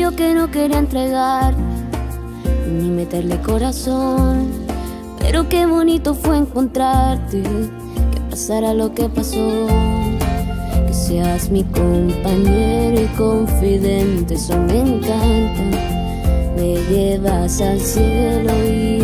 Yo que no quería entregar ni meterle corazón. Pero qué bonito fue encontrarte, que pasara lo que pasó. Que seas mi compañero y confidente, eso me encanta. Me llevas al cielo y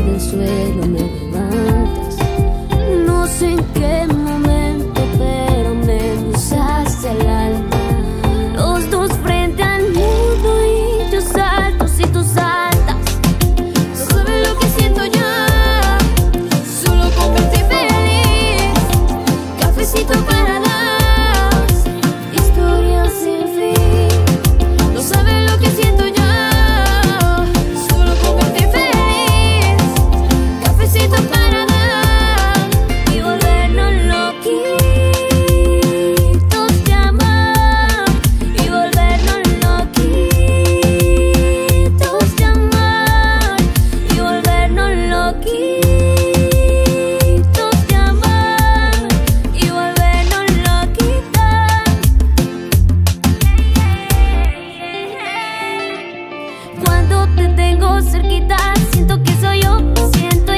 Cuando te tengo cerquita, siento que soy yo, siento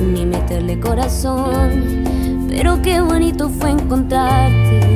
ni meterle corazón. Pero qué bonito fue encontrarte